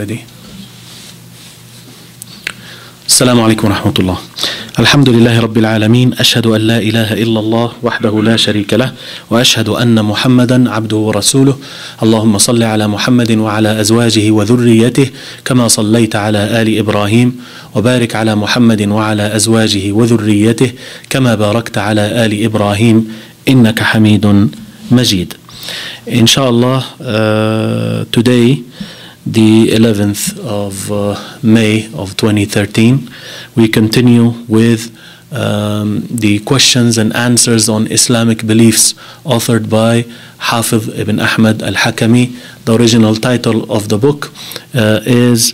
Ready? السلام عليكم ورحمة الله. الحمد لله رب العالمين أشهد أن لا إله إلا الله وحده لا شريك له وأشهد أن محمدا عبده ورسوله. اللهم صل على محمد وعلى أزواجه وذريته كما صليت على آل إبراهيم وبارك على محمد وعلى أزواجه وذريته كما باركت على آل إبراهيم إنك حميد مجيد. إن شاء الله uh, today the 11th of uh, May of 2013. We continue with um, the questions and answers on Islamic beliefs authored by Hafiz ibn Ahmad al Hakami. The original title of the book uh, is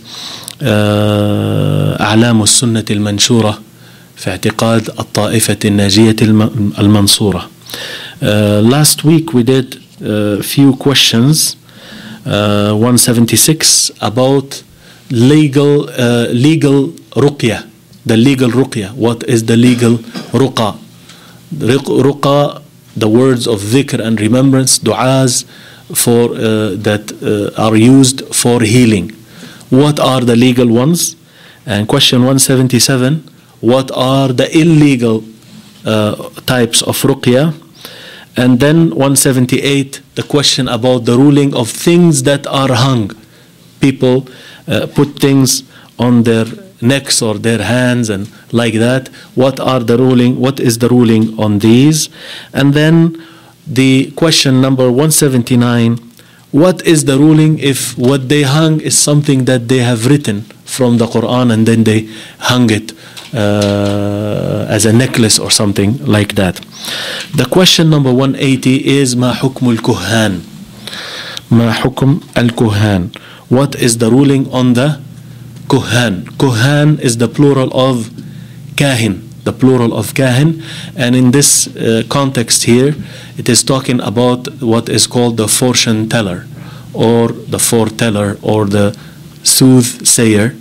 أعلام السنة المنشورة في اعتقاد الطائفة الناجية المنصورة. Uh, last week we did a few questions uh, 176 about legal uh, legal ruqya the legal ruqya. What is the legal ruqa? Ruqa the words of dhikr and remembrance du'as for uh, that are used for healing. What are the legal ones? And question 177 what are the illegal types of ruqya and then 178, the question about the ruling of things that are hung. People uh, put things on their necks or their hands and like that. What are the ruling? What is the ruling on these? And then the question number 179, what is the ruling if what they hung is something that they have written from the Quran and then they hung it as a necklace or something like that. The question number 180 is ما حكم الكهان ما حكم الكهان What is the ruling on the kuhan? Kuhan is the plural of kahin, the plural of kahin. And in this uh, context here, it is talking about what is called the fortune teller or the foreteller or the soothsayer.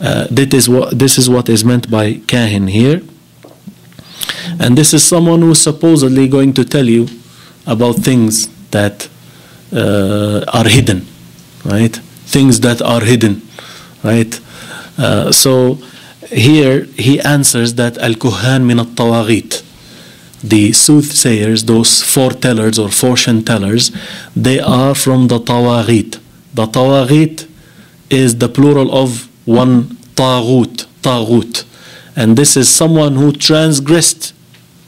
Uh, that is what this is what is meant by kahin here. And this is someone who is supposedly going to tell you about things that uh, are hidden right? Things that are hidden right? Uh, so here he answers that al-kuhan min al-tawaghit the soothsayers those foretellers or fortune tellers they are from the tawaghit the tawaghit is the plural of one taghut, taghut. And this is someone who transgressed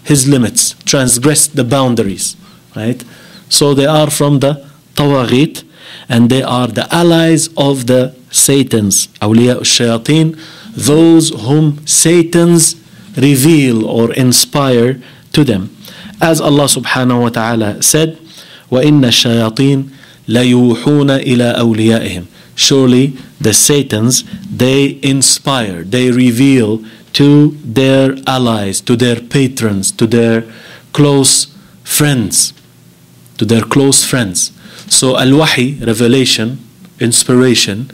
his limits, transgressed the boundaries, right? So they are from the tawaghit and they are the allies of the Satans, awliya shayateen, those whom Satans reveal or inspire to them. As Allah subhanahu wa ta'ala said, وَإِنَّ الشَّيَاطِينَ لَيُوحُونَ إِلَىٰ أَوْلِيَائِهِمْ surely the satans they inspire they reveal to their allies to their patrons to their close friends to their close friends. So al-wahi revelation inspiration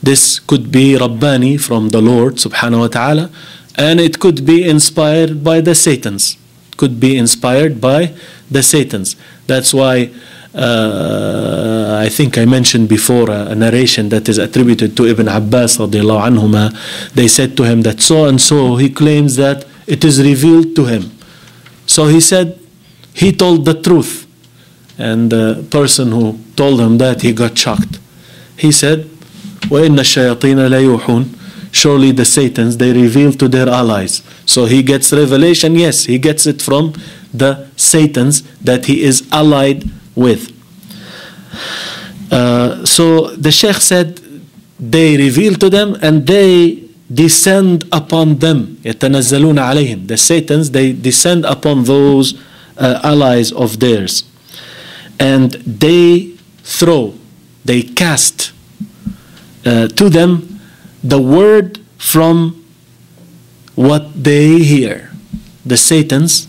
this could be rabbani from the lord subhanahu wa ta'ala and it could be inspired by the satans. Could be inspired by the satans. That's why uh, I think I mentioned before a, a, narration that is attributed to Ibn Abbas anhuma. They said to him that so and so he claims that it is revealed to him. So he said he told the truth. And the person who told him that he got shocked. He said, وَإِنَّ الشَّيَاطِينَ لَيُوحُونَ Surely the Satans, they reveal to their allies. So he gets revelation, yes, he gets it from the Satans that he is allied with. Uh, so the Sheikh said they reveal to them and they descend upon them يتنزلون عليهم the Satans they descend upon those uh, allies of theirs and they throw they cast uh, to them the word from what they hear the Satans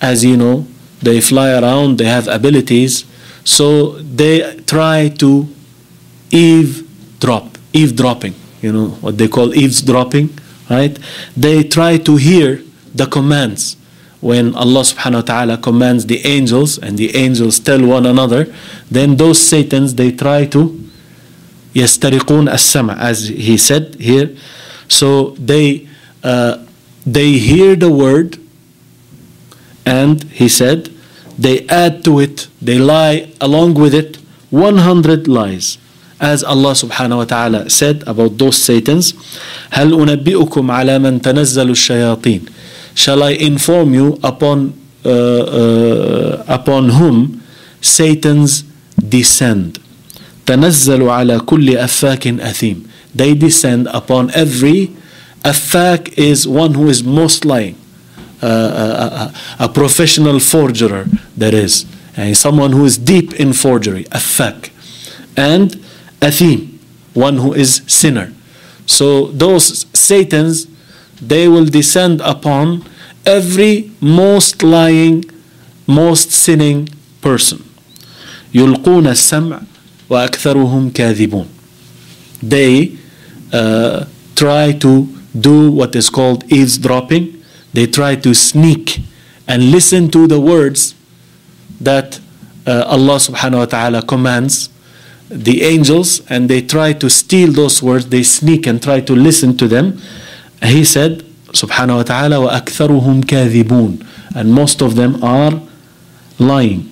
as you know they fly around they have abilities so they try to eavesdrop, eavesdropping, you know, what they call eavesdropping, right? They try to hear the commands when Allah subhanahu wa ta'ala commands the angels and the angels tell one another, then those satans they try to يسترقون السمع as he said here so they uh, they hear the word and he said they add to it they lie along with it 100 lies as Allah subhanahu wa ta'ala said about those satans هل أنبئكم على من تنزل الشياطين shall I inform you upon uh, uh, upon whom Satan's descend تنزل على كل أفاك أثيم they descend upon every affak is one who is most lying uh, a, a, a, professional forger that is and someone who is deep in forgery affak and athim one who is sinner so those satans they will descend upon every most lying most sinning person يلقون السمع وأكثرهم كاذبون they uh, try to do what is called eavesdropping they try to sneak and listen to the words that uh, Allah subhanahu wa ta'ala commands the angels and they try to steal those words they sneak and try to listen to them he said subhanahu wa ta'ala وَأَكْثَرُهُمْ كَاذِبُونَ and most of them are lying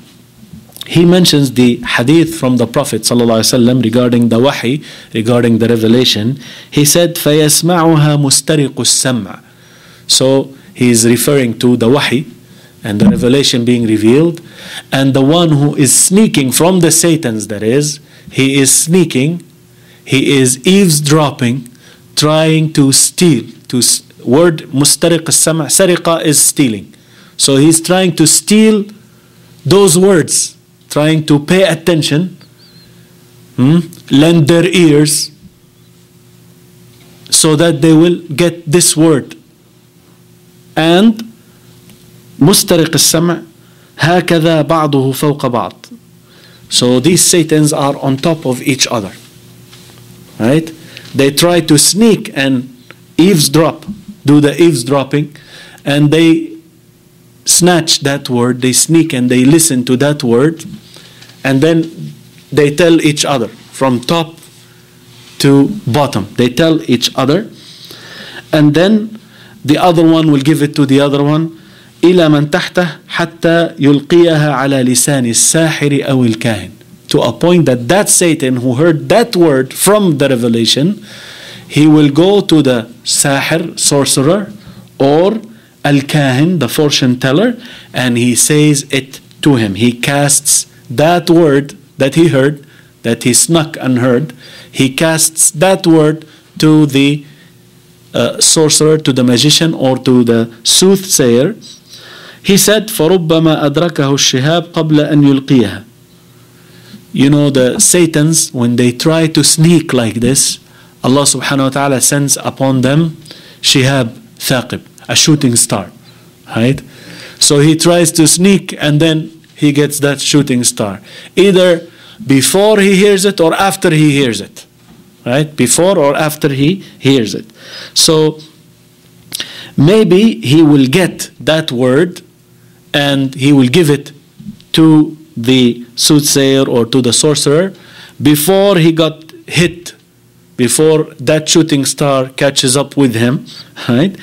he mentions the hadith from the Prophet ﷺ regarding the wahi, regarding the revelation. He said, فَيَسْمَعُهَا مُسْتَرِقُ السَّمْعِ So he is referring to the wahi and the revelation being revealed. And the one who is sneaking from the Satans, that is, he is sneaking, he is eavesdropping, trying to steal. To word mustariq sariqa is stealing. So he's trying to steal those words trying to pay attention, hmm, lend their ears so that they will get this word And مسترق السمع هكذا بعضه فوق بعض. So these satans are on top of each other. Right? They try to sneak and eavesdrop, do the eavesdropping, and they snatch that word, they sneak and they listen to that word, and then they tell each other from top to bottom. They tell each other, and then the other one will give it to the other one. إلى من تحته حتى يلقيها على لسان الساحر أو الكاهن to a point that that Satan who heard that word from the revelation he will go to the sahir sorcerer or al-kahin the fortune teller and he says it to him he casts that word that he heard that he snuck and heard he casts that word to the uh, sorcerer to the magician or to the soothsayer he said فَرُبَّمَا أَدْرَكَهُ الشِّهَابِ قَبْلَ أَنْ يُلْقِيَهَا You know the Satans, when they try to sneak like this, Allah subhanahu wa ta'ala sends upon them shihab thaqib, a shooting star. Right? So he tries to sneak and then he gets that shooting star. Either before he hears it or after he hears it. Right? Before or after he hears it. So maybe he will get that word and he will give it to the soothsayer or to the sorcerer before he got hit before that shooting star catches up with him right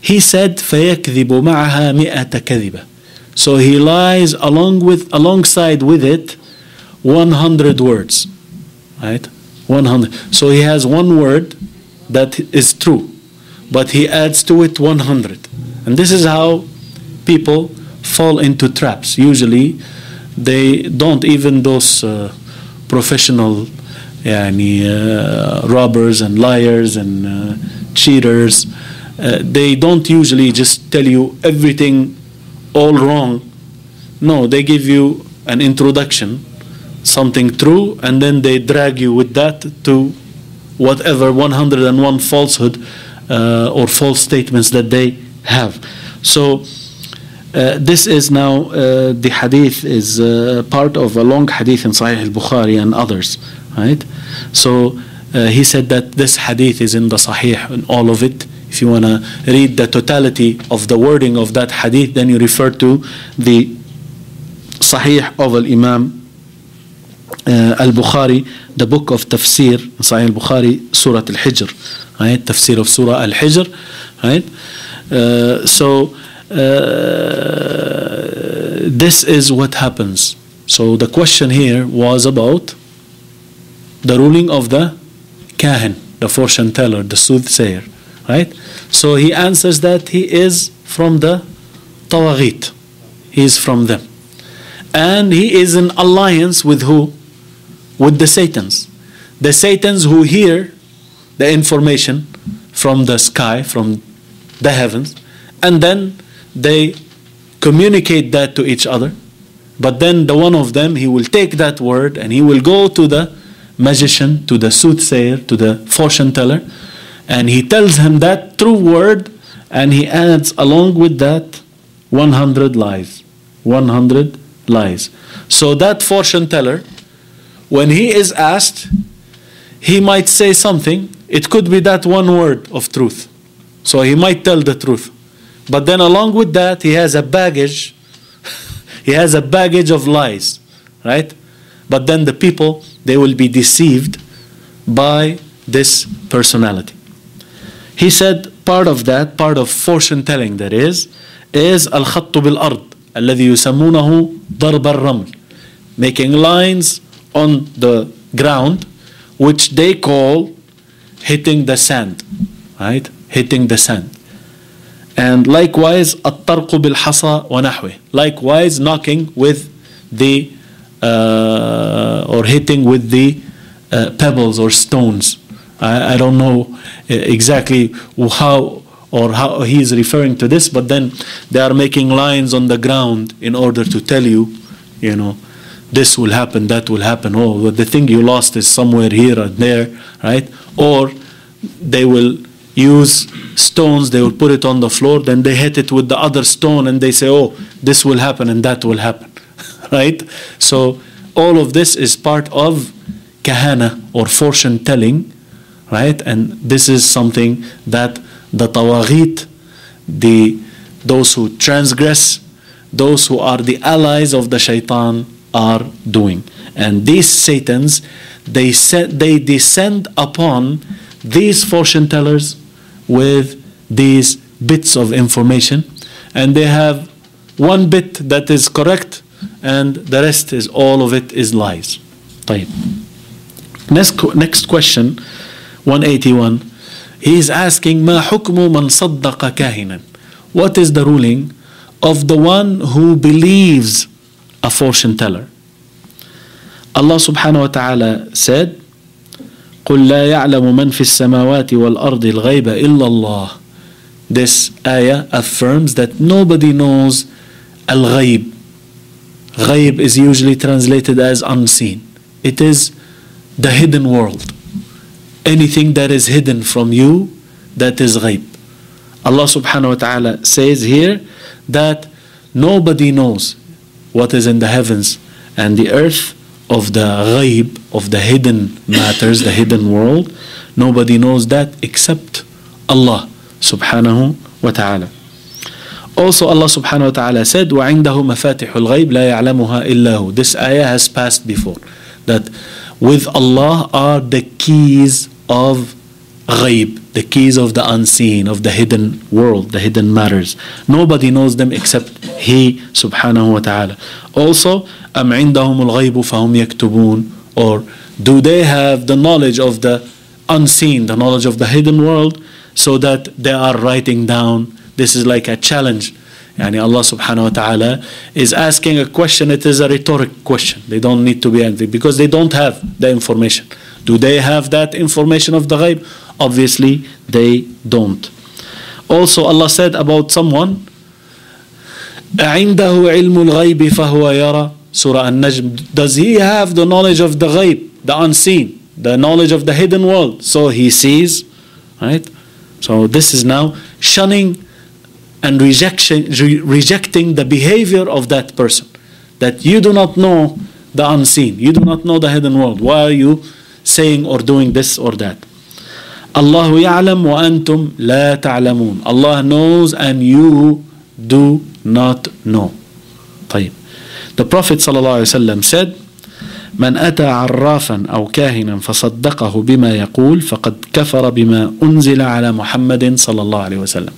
he said فيكذب معها مئة كذبة so he lies along with alongside with it 100 words right 100. So he has one word that is true, but he adds to it 100. And this is how people fall into traps. Usually, they don't, even those uh, professional yani, uh, robbers and liars and uh, cheaters, uh, they don't usually just tell you everything all wrong. No, they give you an introduction something true and then they drag you with that to whatever 101 falsehood uh, or false statements that they have. So uh, this is now uh, the hadith is uh, part of a long hadith in Sahih al-Bukhari and others, right? So uh, he said that this hadith is in the Sahih and all of it. If you want to read the totality of the wording of that hadith, then you refer to the Sahih of Al Imam uh, Al-Bukhari, the book of Tafsir, Sahih Al-Bukhari, Surah Al-Hijr, right? Tafsir of Surah Al-Hijr, right? Uh, so uh, this is what happens. So the question here was about the ruling of the kahin, the fortune teller, the soothsayer, right? So he answers that he is from the tawaghit. He is from them. And he is in alliance with who? With the Satans. The Satans who hear the information from the sky, from the heavens, and then they communicate that to each other. But then the one of them, he will take that word and he will go to the magician, to the soothsayer, to the fortune teller, and he tells him that true word and he adds along with that 100 lies. 100 lies. So that fortune teller, when he is asked, he might say something. It could be that one word of truth. So he might tell the truth. But then along with that, he has a baggage. he has a baggage of lies, right? But then the people, they will be deceived by this personality. He said part of that, part of fortune telling that is, is الخط بالأرض الذي يسمونه ضرب الرمل making lines on the ground which they call hitting the sand right hitting the sand and likewise الطرق بالحصى ونحوه likewise knocking with the uh, or hitting with the uh, pebbles or stones I, I don't know exactly how or how he is referring to this, but then they are making lines on the ground in order to tell you, you know, this will happen, that will happen. Oh, the thing you lost is somewhere here or there, right? Or they will use stones, they will put it on the floor, then they hit it with the other stone and they say, oh, this will happen and that will happen, right? So all of this is part of kahana or fortune telling, right? And this is something that the tawaghit, the those who transgress, those who are the allies of the shaitan are doing. And these satans, they set, they descend upon these fortune tellers with these bits of information, and they have one bit that is correct, and the rest is all of it is lies. طيب. Next, next question, 181. He is asking ما حكم من صدق كاهنا What is the ruling of the one who believes a fortune teller? Allah subhanahu wa ta'ala said قل لا يعلم من في السماوات والأرض الغيب إلا الله This ayah affirms that nobody knows al-ghayb. Ghayb is usually translated as unseen. It is the hidden world anything that is hidden from you, that is ghaib. Allah subhanahu wa ta'ala says here that nobody knows what is in the heavens and the earth of the ghaib, of the hidden matters, the hidden world. Nobody knows that except Allah subhanahu wa ta'ala. Also Allah subhanahu wa ta'ala said, وَعِنْدَهُ مَفَاتِحُ الْغَيْبِ لَا يَعْلَمُهَا إِلَّا هُ This ayah has passed before. That with Allah are the keys of ghaib, the keys of the unseen, of the hidden world, the hidden matters. Nobody knows them except He subhanahu wa ta'ala. Also, أَمْ عِنْدَهُمُ الْغَيْبُ فَهُمْ يَكْتُبُونَ Or do they have the knowledge of the unseen, the knowledge of the hidden world, so that they are writing down? This is like a challenge. Yani Allah subhanahu wa ta'ala is asking a question, it is a rhetoric question. They don't need to be angry because they don't have the information. Do they have that information of the ghaib? Obviously, they don't. Also, Allah said about someone, عنده علم الغيب فهو يرى Surah An-Najm. Does he have the knowledge of the ghaib, the unseen, the knowledge of the hidden world? So he sees, right? So this is now shunning and rejection, re- rejecting the behavior of that person. That you do not know the unseen, you do not know the hidden world. Why are you saying or doing this or that. Allah يعلم وأنتم لا تعلمون. Allah knows and you do not know. طيب. The Prophet ﷺ said, من أتى عرافا أو كاهنا فصدقه بما يقول فقد كفر بما أنزل على محمد صلى الله عليه وسلم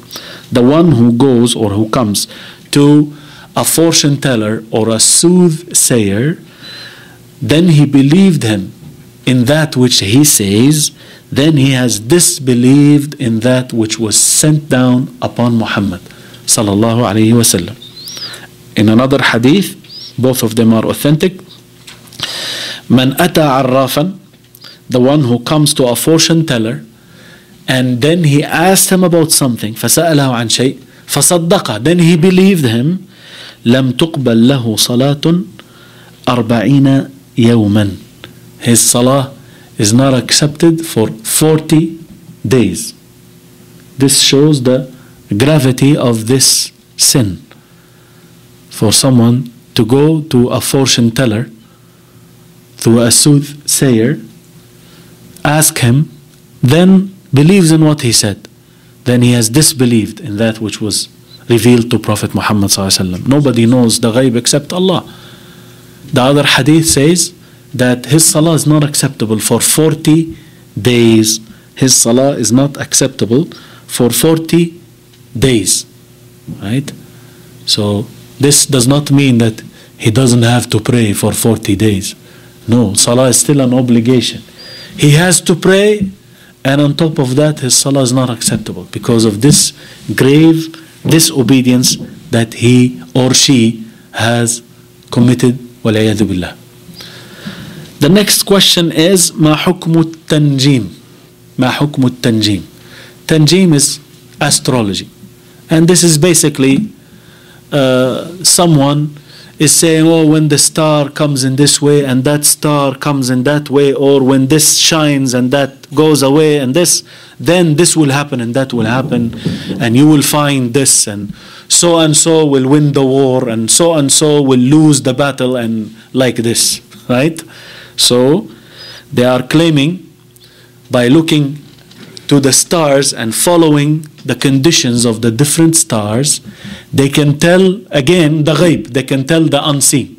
the one who goes or who comes to a fortune teller or a soothsayer then he believed him in that which he says then he has disbelieved in that which was sent down upon Muhammad sallallahu alayhi wasallam. In another hadith, both of them are authentic. Man ata arrafan, the one who comes to a fortune teller, and then he asked him about something, فسأله عن شيء, فصدق, then he believed him, لم تقبل له صلاة أربعين يوما. His salah is not accepted for 40 days. This shows the gravity of this sin. For someone to go to a fortune teller, to a soothsayer, ask him, then believes in what he said, then he has disbelieved in that which was revealed to Prophet Muhammad. Nobody knows the ghaib except Allah. The other hadith says, that his salah is not acceptable for 40 days. His salah is not acceptable for 40 days. Right? So this does not mean that he doesn't have to pray for 40 days. No, salah is still an obligation. He has to pray, and on top of that, his salah is not acceptable because of this grave disobedience that he or she has committed. وَالْعِيَاذُ billah. The next question is ما حكم التنجيم ما حكم التنجيم Tanjim is astrology and this is basically uh, someone is saying oh when the star comes in this way and that star comes in that way or when this shines and that goes away and this then this will happen and that will happen and you will find this and so and so will win the war and so and so will lose the battle and like this right So they are claiming by looking to the stars and following the conditions of the different stars, they can tell again the ghaib, they can tell the unseen.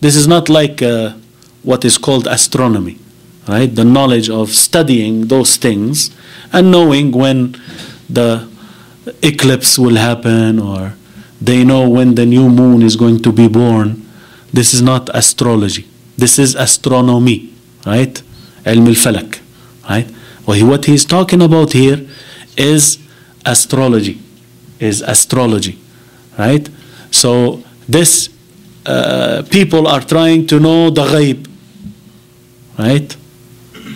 This is not like uh, what is called astronomy, right? The knowledge of studying those things and knowing when the eclipse will happen or they know when the new moon is going to be born. This is not astrology. This is astronomy, right? Ilm al-Falak, right? What he's talking about here is astrology, is astrology, right? So this uh, people are trying to know the ghaib, right?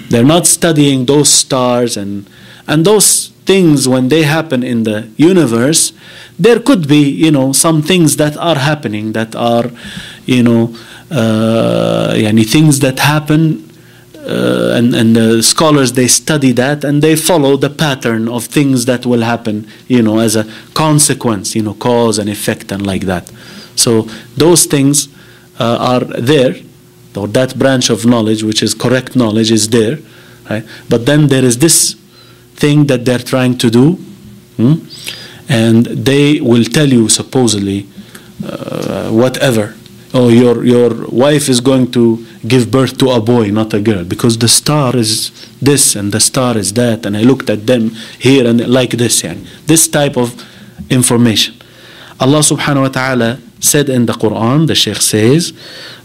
They're not studying those stars and and those things when they happen in the universe. There could be, you know, some things that are happening that are, you know, uh, yani things that happen uh, and, and the scholars they study that and they follow the pattern of things that will happen you know as a consequence you know cause and effect and like that so those things uh, are there or that branch of knowledge which is correct knowledge is there right? but then there is this thing that they're trying to do hmm? and they will tell you supposedly uh, whatever oh your your wife is going to give birth to a boy not a girl. Because the star is this and the star is that. And i looked at them here and like this. Yani. this type of information. Allah subhanahu wa ta'ala said in the Quran, the Sheikh says,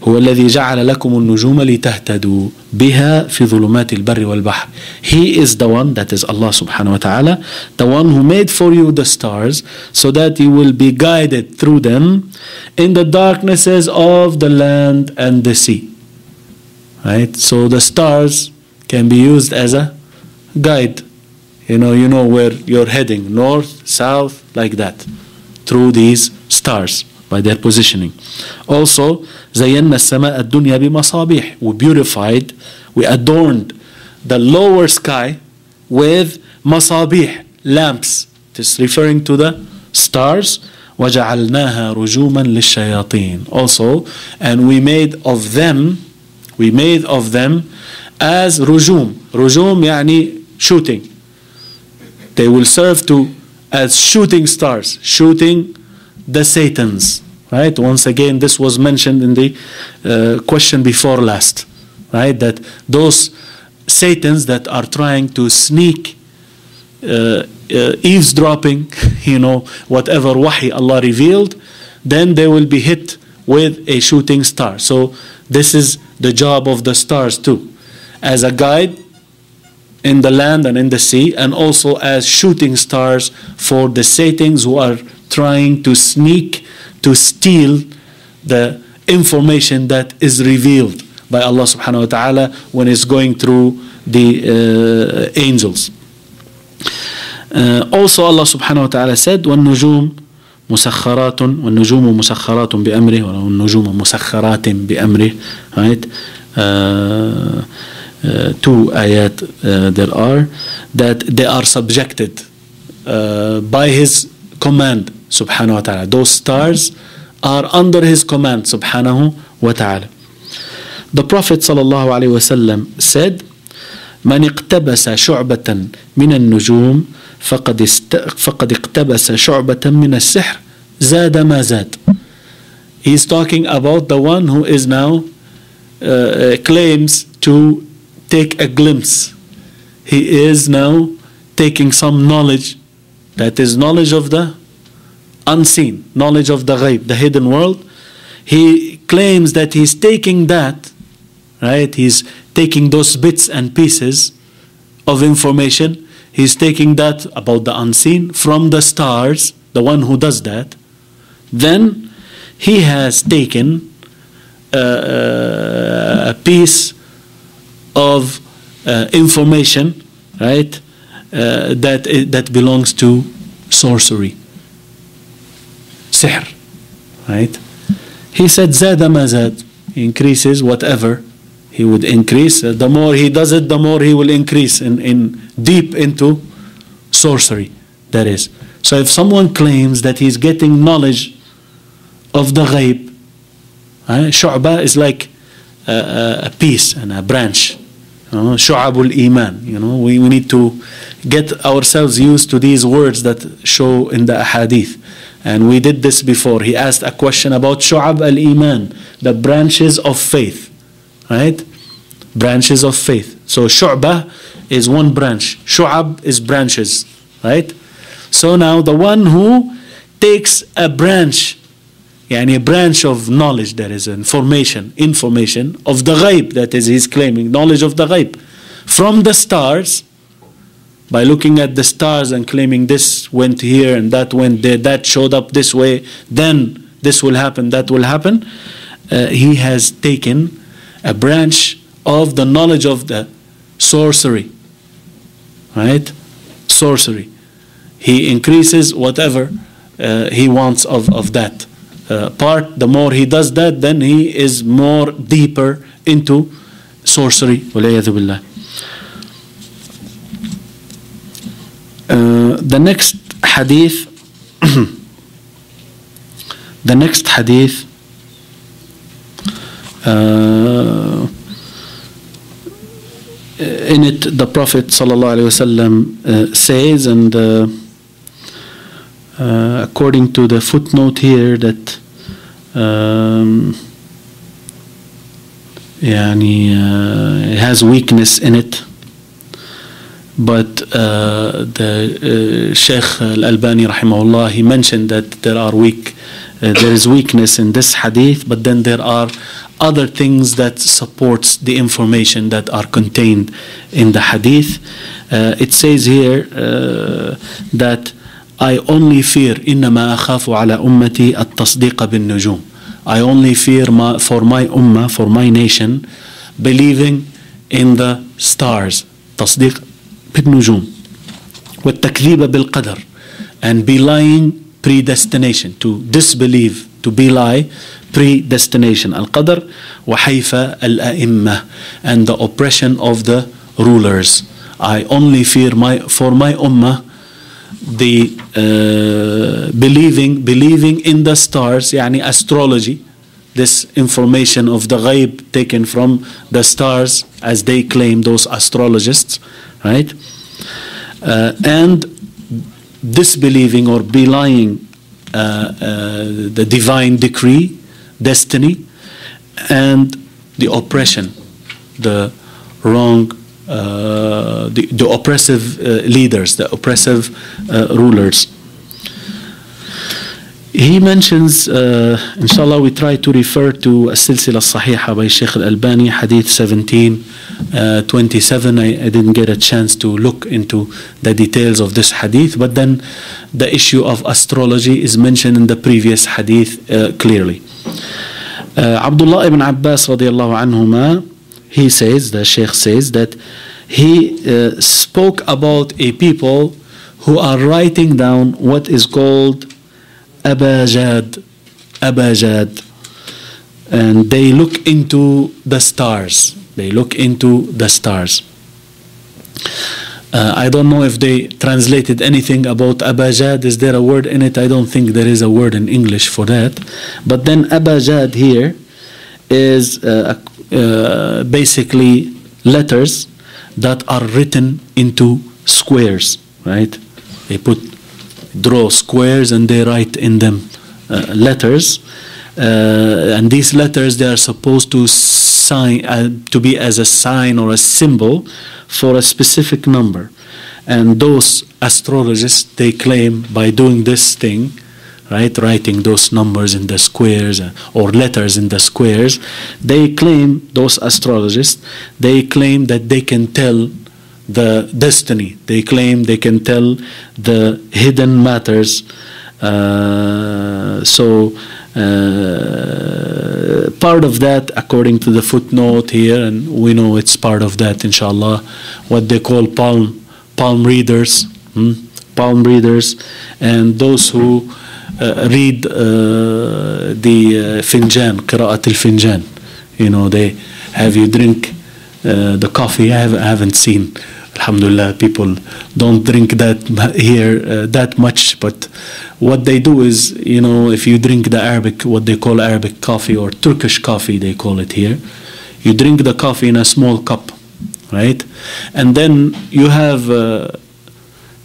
هو الذي جعل لكم النجوم لتهتدوا بها في ظلمات البر والبحر. He is the one, that is Allah subhanahu wa ta'ala, the one who made for you the stars so that you will be guided through them in the darknesses of the land and the sea. Right? So the stars can be used as a guide. You know, you know where you're heading, north, south, like that, through these stars by their positioning. Also, زينا السماء الدنيا بمصابيح. We beautified, we adorned the lower sky with مصابيح, lamps. It is referring to the stars. وجعلناها رجوما للشياطين. Also, and we made of them, we made of them as رجوم. رجوم يعني shooting. They will serve to as shooting stars, shooting the Satans, right? Once again, this was mentioned in the uh, question before last, right? That those Satans that are trying to sneak uh, uh, eavesdropping, you know, whatever wahi Allah revealed, then they will be hit with a shooting star. So this is the job of the stars too, as a guide in the land and in the sea, and also as shooting stars for the Satans who are trying to sneak, to steal the information that is revealed by Allah subhanahu wa ta'ala when it's going through the uh, angels. Uh, also Allah subhanahu wa ta'ala said والنجوم مسخرات والنجوم مسخرات بأمره والنجوم مسخرات بأمره right uh, uh, two ayat uh, there are that they are subjected uh, by his command wa ta'ala those stars are under his command wa ta'ala the prophet sallallahu alaihi wasallam said من اقتبس شعبة من النجوم فقد است... فقد اقتبس شعبة من السحر زاد ما زاد He's talking about the one who is now uh, claims to take a glimpse. He is now taking some knowledge that is knowledge of the unseen, knowledge of the ghaib, the hidden world. He claims that he's taking that, right? He's taking those bits and pieces of information. He's taking that about the unseen from the stars, the one who does that. Then he has taken uh, a piece of uh, information, right, uh, that, that belongs to sorcery, sihr, right? He said, zada mazad, increases whatever he would increase. Uh, the more he does it, the more he will increase in, in deep into sorcery. That is. So if someone claims that he's getting knowledge of the ghaib, uh, shu'ba is like a, a piece and a branch. Shu'abul iman. You know, we, we need to get ourselves used to these words that show in the hadith. And we did this before. He asked a question about shu'ab al iman, the branches of faith right? Branches of faith. So shu'bah is one branch. Shu'ab is branches, right? So now the one who takes a branch, yani a branch of knowledge, that is information, information of the ghaib, that is he's claiming, knowledge of the ghaib, from the stars, by looking at the stars and claiming this went here and that went there, that showed up this way, then this will happen, that will happen. Uh, he has taken a branch of the knowledge of the sorcery. Right? Sorcery. He increases whatever uh, he wants of, of that uh, part. The more he does that, then he is more deeper into sorcery. Uh, the next hadith, the next hadith uh, in it, the Prophet ﷺ, uh, says, and uh, uh, according to the footnote here, that um, يعني, uh, it has weakness in it. But uh, the uh, Sheikh Al Albani, rahimahullah, he mentioned that there are weak, there is weakness in this hadith, but then there are other things that supports the information that are contained in the hadith. Uh, it says here uh, that I only fear إنما أخاف على أمتي التصديق بالنجوم. I only fear my, for my ummah, for my nation, believing in the stars. تصديق بالنجوم. والتكذيب بالقدر. And belying predestination, to disbelieve, to belie predestination al-qadr وحيف الأئمة and the oppression of the rulers I only fear my for my ummah the uh, believing believing in the stars يعني astrology this information of the ghaib taken from the stars as they claim those astrologists right uh, and disbelieving or belying uh, uh, the divine decree, destiny, and the oppression, the wrong, uh, the, the oppressive uh, leaders, the oppressive uh, rulers. He mentions, uh, inshallah, we try to refer to As-Silsila Sahiha by Sheikh Al-Albani, Hadith 17, uh, 27. I, I didn't get a chance to look into the details of this hadith, but then the issue of astrology is mentioned in the previous hadith uh, clearly. Uh, Abdullah ibn Abbas radiallahu anhuma, he says, the Sheikh says that he uh, spoke about a people who are writing down what is called abajad, abajad, and they look into the stars. They look into the stars. Uh, I don't know if they translated anything about abajad. Is there a word in it? I don't think there is a word in English for that. But then abajad here is uh, uh, basically letters that are written into squares, right? They put draw squares and they write in them uh, letters. Uh, and these letters they are supposed to sign uh, to be as a sign or a symbol for a specific number. And those astrologists they claim by doing this thing, right, writing those numbers in the squares uh, or letters in the squares, they claim those astrologists they claim that they can tell the destiny. They claim they can tell the hidden matters. Uh, so, uh, part of that, according to the footnote here, and we know it's part of that, inshallah, what they call palm, palm readers, hmm? palm readers, and those who uh, read uh, the uh, finjan, qira'at al-finjan. You know, they have you drink uh, the coffee. I, have, I haven't seen Alhamdulillah, people don't drink that here uh, that much. But what they do is, you know, if you drink the Arabic, what they call Arabic coffee or Turkish coffee, they call it here. You drink the coffee in a small cup, right? And then you have, uh,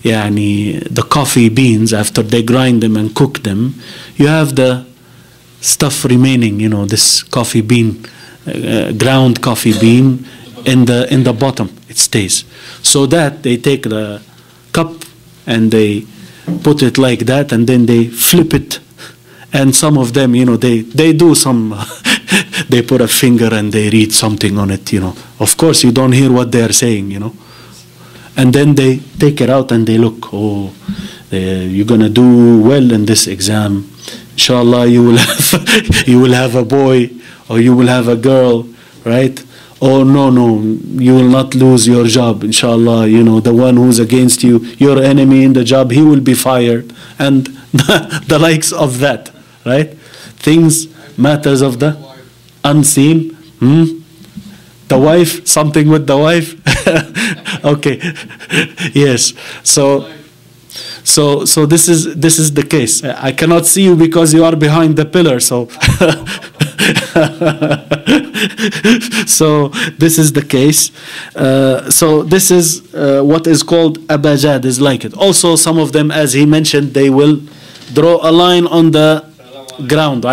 yani, the coffee beans after they grind them and cook them. You have the stuff remaining, you know, this coffee bean, uh, ground coffee bean in the in the bottom it stays so that they take the cup and they put it like that and then they flip it. And some of them you know they they do some they put a finger and they read something on it you know. Of course you don't hear what they are saying you know. And then they take it out and they look oh you're gonna do well in this exam. Inshallah you will have you will have a boy or you will have a girl right oh no no you will not lose your job inshallah you know the one who's against you your enemy in the job he will be fired. And the, likes of that right? Things matters of the unseen hmm? the wife something with the wife? Okay yes so so so this is this is the case. I cannot see you because you are behind the pillar so so this is the case. Uh, so this is uh, what is called abajad is like it. Also, some of them, as he mentioned, they will draw a line on the ground.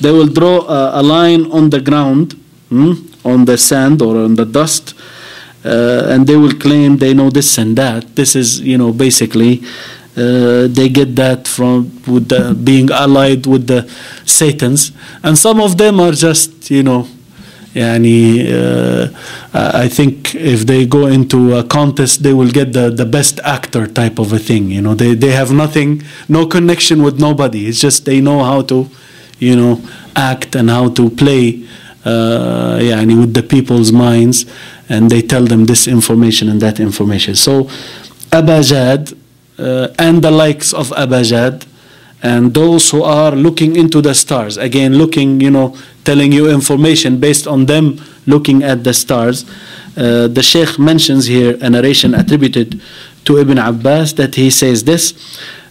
They will draw a, a line on the ground, hmm, on the sand or on the dust, uh, and they will claim they know this and that. This is, you know, basically uh, they get that from with the, being allied with the satans and some of them are just you know yani, uh, I think if they go into a contest, they will get the, the best actor type of a thing. You know, they, they have nothing, no connection with nobody. It's just they know how to, you know, act and how to play uh, yani, with the people's minds, and they tell them this information and that information. So, Abajad uh, and the likes of Abajad and those who are looking into the stars again looking you know telling you information based on them looking at the stars uh, the sheikh mentions here a narration attributed to ibn abbas that he says this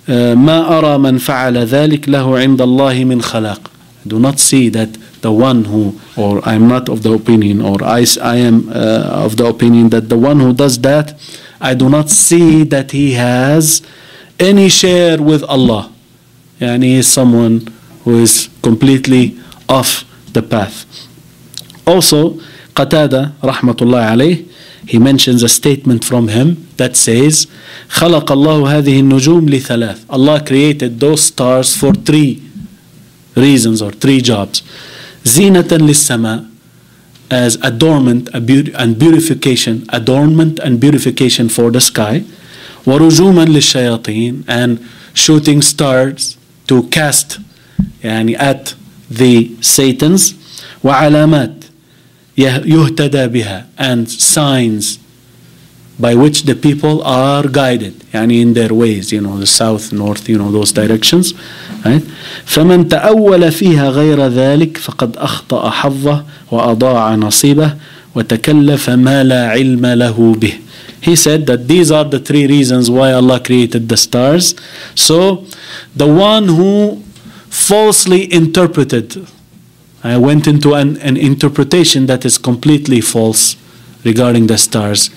ما أرى من فعل ذلك له عند الله من خلاق do not see that the one who or I'm not of the opinion or I, I am uh, of the opinion that the one who does that I do not see that he has any share with Allah يعني he is someone who is completely off the path. Also, Qatada rahmatullah alayh, he mentions a statement from him that says, خلق الله هذه النجوم لثلاث. Allah created those stars for three reasons or three jobs. زينة للسماء as adornment and beautification, adornment and beautification for the sky. ورجوما للشياطين and shooting stars to cast يعني at the Satans وعلامات يهتدى بها and signs by which the people are guided يعني in their ways you know the south north you know those directions right فمن تأول فيها غير ذلك فقد أخطأ حظه وأضاع نصيبه وتكلف ما لا علم له به he said that these are the three reasons why Allah created the stars so the one who falsely interpreted I went into an, an interpretation that is completely false regarding the stars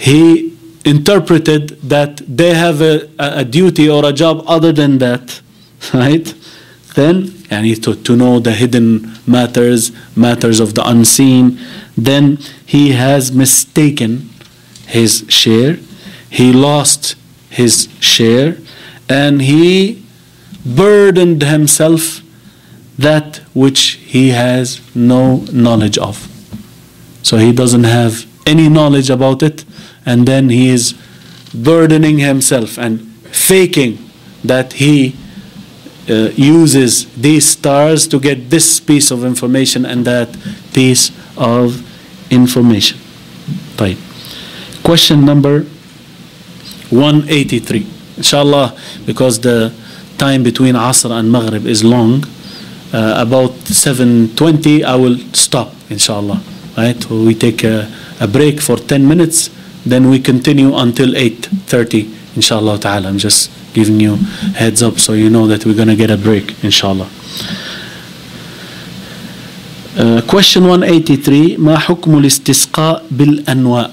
he interpreted that they have a, a, duty or a job other than that, right? Then, and to, to know the hidden matters, matters of the unseen, then he has mistaken his share, he lost his share, and he burdened himself that which he has no knowledge of. So he doesn't have any knowledge about it, and then he is burdening himself and faking that he uh, uses these stars to get this piece of information and that piece of information. Right. Question number 183. Inshallah, because the time between Asr and Maghrib is long, uh, about 7.20 I will stop, inshallah. Right? We take a, a break for 10 minutes then we continue until 8.30 inshallah ta'ala i'm just giving you heads up so you know that we're going to get a break inshallah uh, question 183 ما حكم الاستسقاء بالأنواء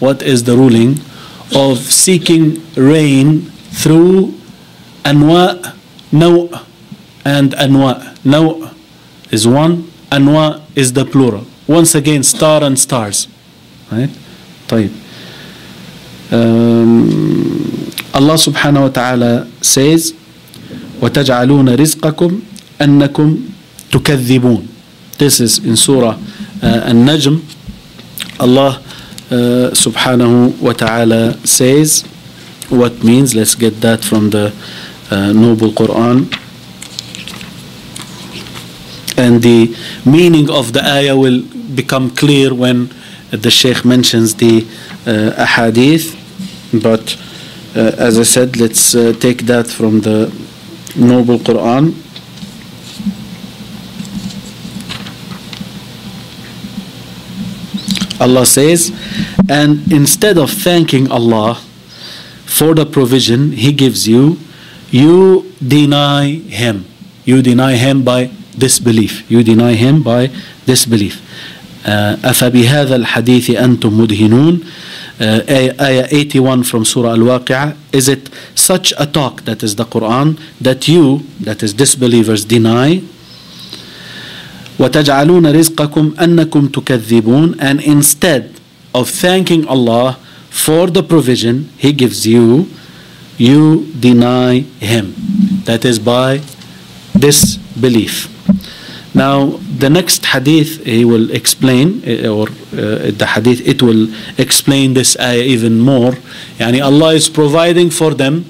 what is the ruling of seeking rain through أنواء نوء and أنواء نوء is one أنواء is the plural once again star and stars right طيب Um, Allah subhanahu wa ta'ala says وتجعلون رزقكم أنكم تكذبون This is in Surah uh, An-Najm Allah uh, subhanahu wa ta'ala says what means let's get that from the uh, noble Quran and the meaning of the ayah will become clear when the Sheikh mentions the uh, ahadith but uh, as I said let's uh, take that from the noble Quran. Allah says and instead of thanking Allah for the provision he gives you you deny him. You deny him by disbelief. You deny him by disbelief أفبهذا الحديث أنتم مدهنون Ayah 81 from Surah Al-Waqi'ah Is it such a talk that is the Quran that you, that is disbelievers, deny وتجعلون رزقكم أنكم تكذبون and instead of thanking Allah for the provision He gives you you deny Him that is by disbelief now, the next hadith he will explain, or uh, the hadith, it will explain this ayah even more. Yani Allah is providing for them,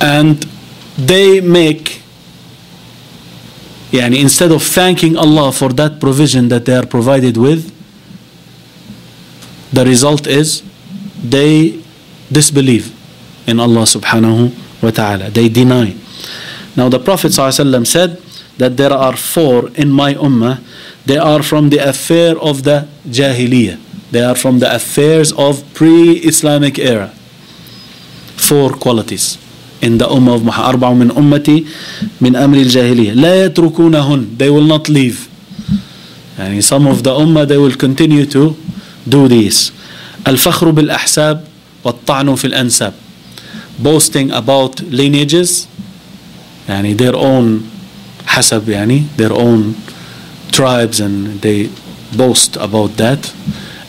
and they make, yani instead of thanking Allah for that provision that they are provided with, the result is they disbelieve in Allah subhanahu wa ta'ala. They deny. Now the Prophet ﷺ said that there are four in my ummah. They are from the affair of the Jahiliyyah. They are from the affairs of pre-Islamic era. Four qualities in the ummah of Muhammad. أربع من أمتي من أمر الجاهلية لا يتركونهن. They will not leave. يعني some of the ummah they will continue to do this. الفخر بالأحساب والطعن في الأنساب. boasting about lineages يعني their own حسب يعني their own tribes and they boast about that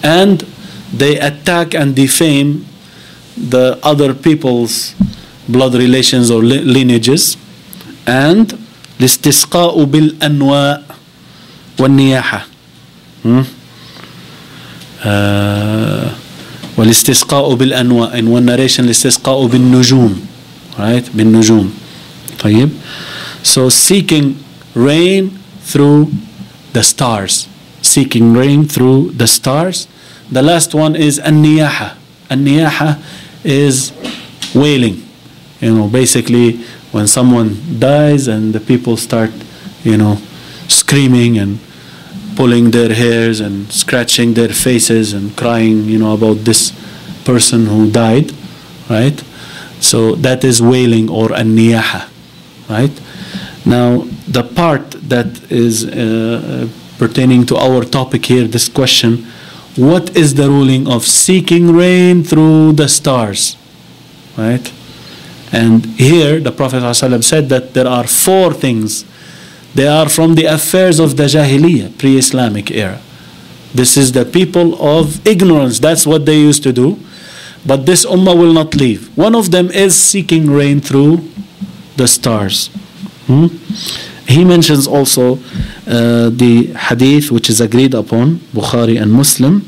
and they attack and defame the other people's blood relations or lineages and الاستسقاء بالأنواء والنياحة hmm? uh, والاستسقاء بالأنواء in one narration الاستسقاء بالنجوم right بالنجوم طيب so seeking rain through the stars seeking rain through the stars the last one is النياحة النياحة is wailing you know basically when someone dies and the people start you know screaming and pulling their hairs and scratching their faces and crying, you know, about this person who died, right? So that is wailing or an-niyaha, right? Now, the part that is uh, pertaining to our topic here, this question, what is the ruling of seeking rain through the stars, right? And here the Prophet ﷺ said that there are four things they are from the affairs of the Jahiliyyah, pre Islamic era. This is the people of ignorance. That's what they used to do. But this ummah will not leave. One of them is seeking rain through the stars. Hmm? He mentions also uh, the hadith which is agreed upon, Bukhari and Muslim,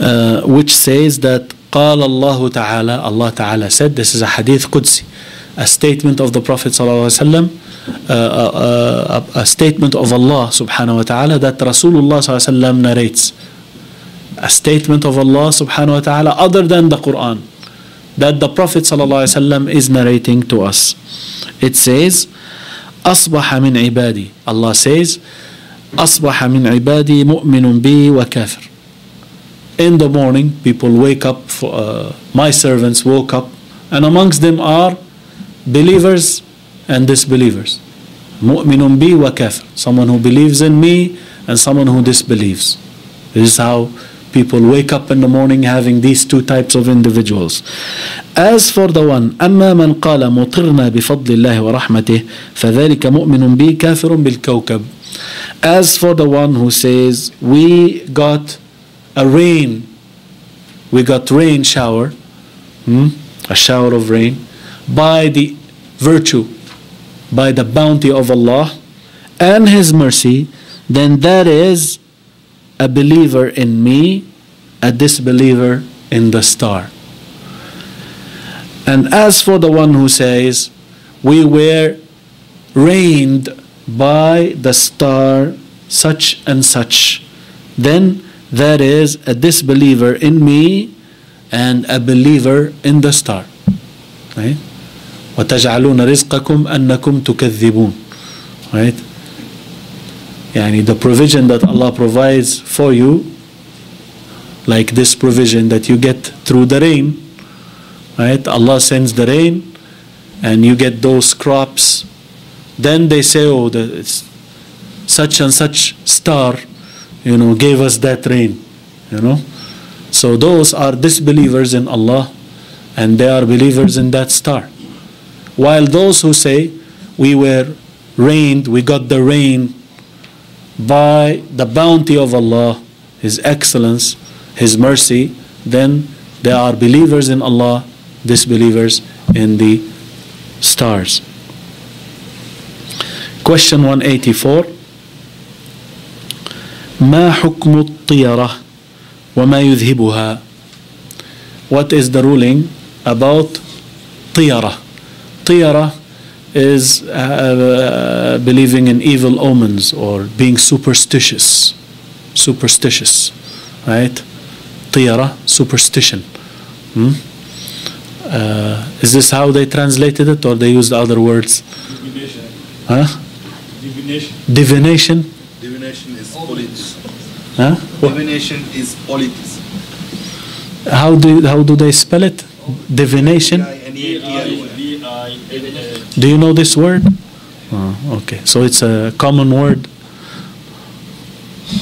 uh, which says that قال الله تعالى, Allah Ta'ala said, this is a hadith Qudsi, a statement of the Prophet Sallallahu Alaihi Wasallam a, a, statement of Allah subhanahu wa ta'ala that Rasulullah sallallahu narrates. A statement of Allah subhanahu wa ta'ala other than the Quran that the Prophet sallallahu is narrating to us. It says, أصبح من عبادي Allah says أصبح من عبادي مؤمن بي وكافر In the morning people wake up, for, uh, my servants woke up and amongst them are believers and disbelievers. Mu'minun bi wa kafir. Someone who believes in me and someone who disbelieves. This is how people wake up in the morning having these two types of individuals. As for the one, أما من قال مطرنا بفضل الله ورحمته فذلك مؤمن بي كافر بالكوكب. As for the one who says, we got a rain, we got rain shower, hmm? a shower of rain, by the virtue by the bounty of Allah and His mercy, then that is a believer in me, a disbeliever in the star. And as for the one who says, We were rained by the star such and such, then that is a disbeliever in me and a believer in the star. Right? وتجعلون رزقكم أنكم تكذبون. Right? yani the provision that Allah provides for you, like this provision that you get through the rain, right? Allah sends the rain and you get those crops. Then they say, oh, the, it's such and such star, you know, gave us that rain, you know. So those are disbelievers in Allah and they are believers in that star. While those who say, we were rained, we got the rain by the bounty of Allah, His excellence, His mercy, then they are believers in Allah, disbelievers in the stars. Question 184 ما حكم الطيرة وما يذهبها What is the ruling about طيرة Tiyara is uh, uh, believing in evil omens or being superstitious. Superstitious, right? Tiyara, superstition. Hmm? Uh, is this how they translated it or they used other words? Divination. Huh? Divination. Divination? Divination is politics. Huh? Divination is politics. How do, how do they spell it? Divination? Do you know this word? Oh, okay, so it's a common word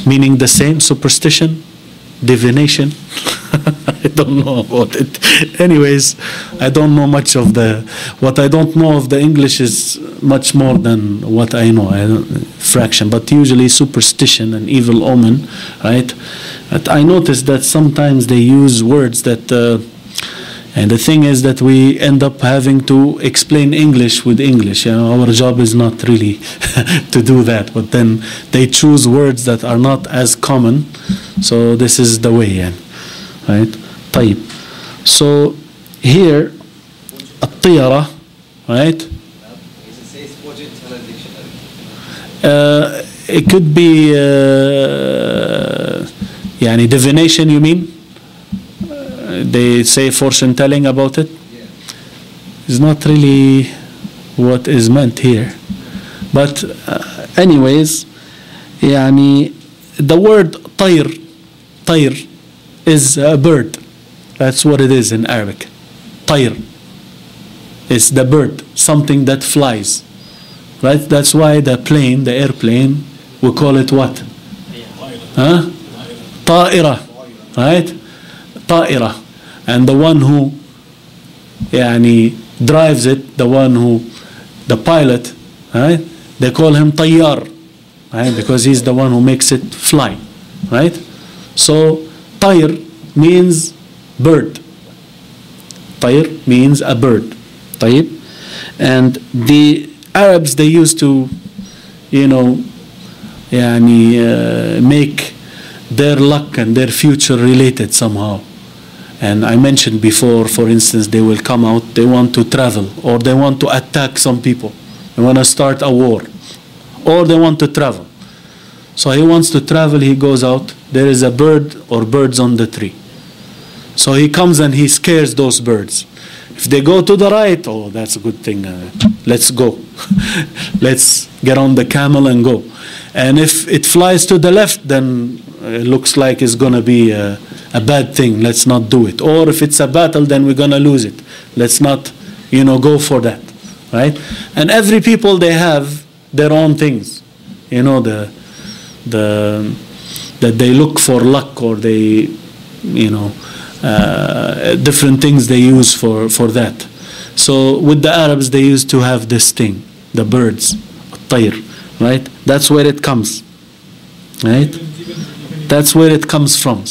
meaning the same superstition, divination. I don't know about it. anyways, I don't know much of the. What I don't know of the English is much more than what I know. I fraction, but usually superstition and evil omen, right? But I noticed that sometimes they use words that. Uh, and the thing is that we end up having to explain English with English. You know, our job is not really to do that, but then they choose words that are not as common. So this is the way, يعني. right? طيب. So here, الطيرة, right? It says Fortune Teller Dictionary. Uh, it could be uh, يعني divination you mean? Uh, they say fortune telling about it? Yeah. Is not really what is meant here. But uh, anyways يعني the word طير طير is a bird. That's what it is in Arabic. طير is the bird, something that flies. Right? That's why the plane, the airplane, we call it what? Huh? طائرة. Right? طائرة. And the one who يعني drives it, the one who, the pilot, right? They call him طيار. Right? Because he's the one who makes it fly. Right? So طير means bird. طير means a bird. طيب. And the Arabs they used to, you know, يعني uh, make their luck and their future related somehow. And I mentioned before, for instance, they will come out, they want to travel, or they want to attack some people. They want to start a war, or they want to travel. So he wants to travel, he goes out, there is a bird or birds on the tree. So he comes and he scares those birds. If they go to the right, oh, that's a good thing. Uh, let's go. let's get on the camel and go. And if it flies to the left, then it looks like it's going to be a, a bad thing. Let's not do it. Or if it's a battle, then we're going to lose it. Let's not, you know, go for that. Right? And every people, they have their own things. You know, the, the, that they look for luck or they, you know, uh, different things they use for, for that. So with the Arabs, they used to have this thing, the birds, الطير, right? That's where it comes, right? Even, even, even, That's where it comes from.